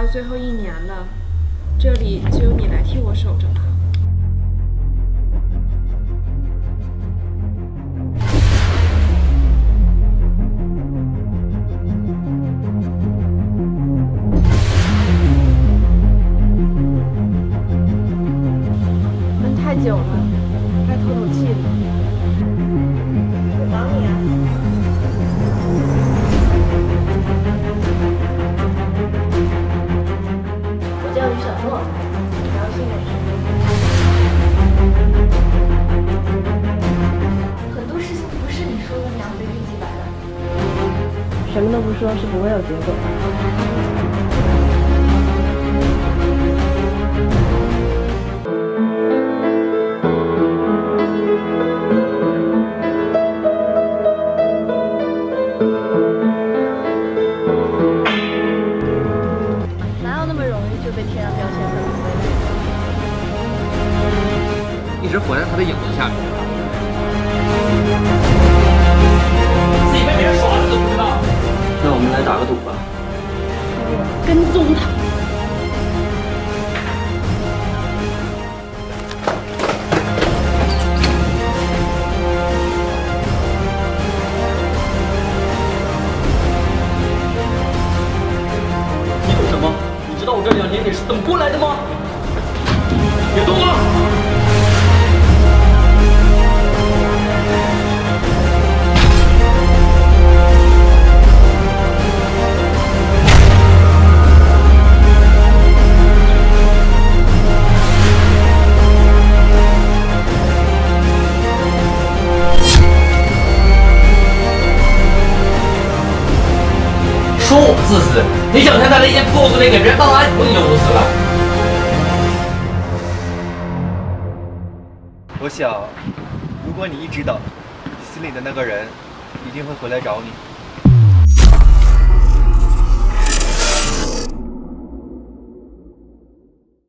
到最后一年了，这里就由你来替我守着了。门太久了，该透透气了。很。多事情不是你说的那样非黑即白的。什么都不说是不会有结果的。直活在他的影子下面。自己被别人耍了都不知道。那我们来打个赌吧。跟踪他。你懂什么？你知道我这两年你是怎么过来的吗？别动啊！我自私，你想看他的一件破裤脸给别人当垃圾桶你就死了？我想，如果你一直等，心里的那个人一定会回来找你。